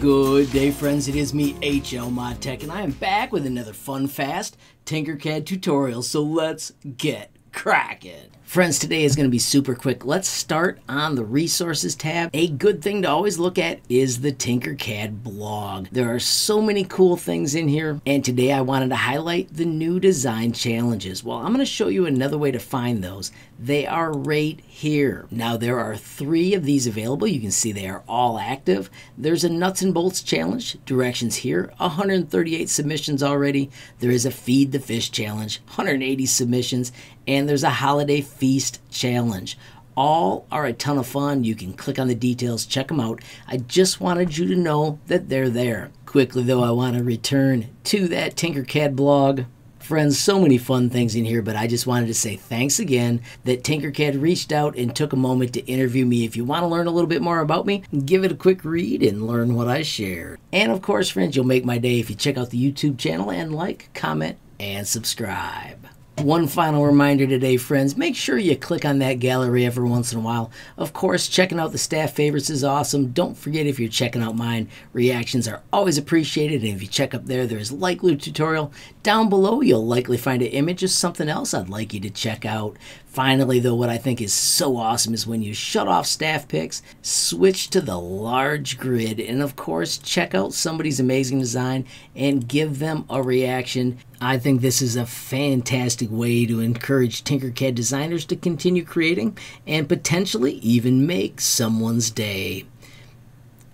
Good day, friends. It is me, HL Mod Tech, and I am back with another fun, fast Tinkercad tutorial. So let's get cracking. Friends, today is going to be super quick. Let's start on the resources tab. A good thing to always look at is the Tinkercad blog. There are so many cool things in here, and today I wanted to highlight the new design challenges. Well, I'm going to show you another way to find those. They are right here. Now, there are three of these available. You can see they are all active. There's a nuts and bolts challenge, directions here, 138 submissions already. There is a feed the fish challenge, 180 submissions, and there's a holiday feast challenge. All are a ton of fun. You can click on the details, check them out. I just wanted you to know that they're there. Quickly, though, I want to return to that Tinkercad blog. Friends, so many fun things in here, but I just wanted to say thanks again that Tinkercad reached out and took a moment to interview me. If you want to learn a little bit more about me, give it a quick read and learn what I shared. And of course, friends, you'll make my day if you check out the YouTube channel and like, comment, and subscribe. One final reminder today, friends, make sure you click on that gallery every once in a while. Of course, checking out the staff favorites is awesome. Don't forget if you're checking out mine, reactions are always appreciated. And if you check up there, there's like glue tutorial. Down below, you'll likely find an image of something else I'd like you to check out. Finally, though, what I think is so awesome is when you shut off staff picks, switch to the large grid, and of course, check out somebody's amazing design and give them a reaction. I think this is a fantastic way to encourage Tinkercad designers to continue creating and potentially even make someone's day.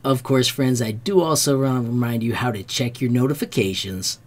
Of course, friends, I do also want to remind you how to check your notifications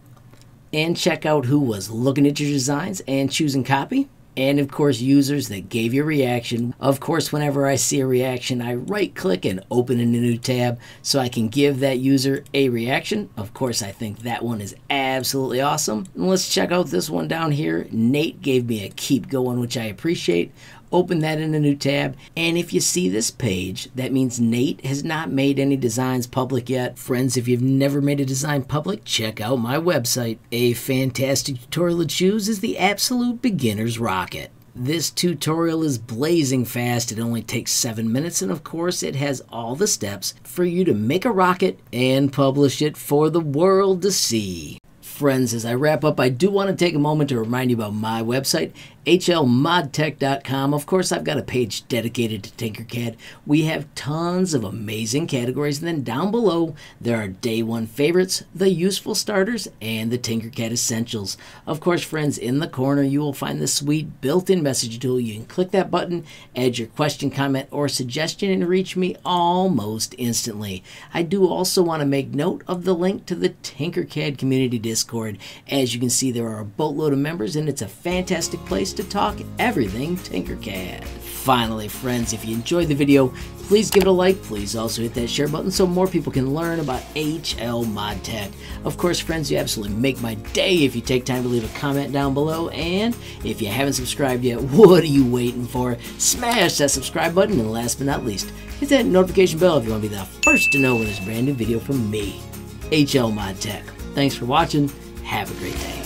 and check out who was looking at your designs and choosing copy and of course users that gave you a reaction. Of course, whenever I see a reaction, I right click and open in a new tab so I can give that user a reaction. Of course, I think that one is absolutely awesome. And let's check out this one down here. Nate gave me a keep going, which I appreciate open that in a new tab. And if you see this page, that means Nate has not made any designs public yet. Friends, if you've never made a design public, check out my website. A fantastic tutorial to choose is the Absolute Beginner's Rocket. This tutorial is blazing fast. It only takes seven minutes, and of course, it has all the steps for you to make a rocket and publish it for the world to see. Friends, as I wrap up, I do want to take a moment to remind you about my website, hlmodtech.com. Of course, I've got a page dedicated to Tinkercad. We have tons of amazing categories, and then down below, there are day one favorites, the useful starters, and the Tinkercad essentials. Of course, friends, in the corner, you will find the sweet built in message tool. You can click that button, add your question, comment, or suggestion, and reach me almost instantly. I do also want to make note of the link to the Tinkercad community Discord. As you can see, there are a boatload of members, and it's a fantastic place to talk everything Tinkercad. Finally, friends, if you enjoyed the video, please give it a like. Please also hit that share button so more people can learn about HL Mod Tech. Of course, friends, you absolutely make my day if you take time to leave a comment down below. And if you haven't subscribed yet, what are you waiting for? Smash that subscribe button. And last but not least, hit that notification bell if you want to be the first to know when there's a brand new video from me, HL Mod Tech. Thanks for watching. Have a great day.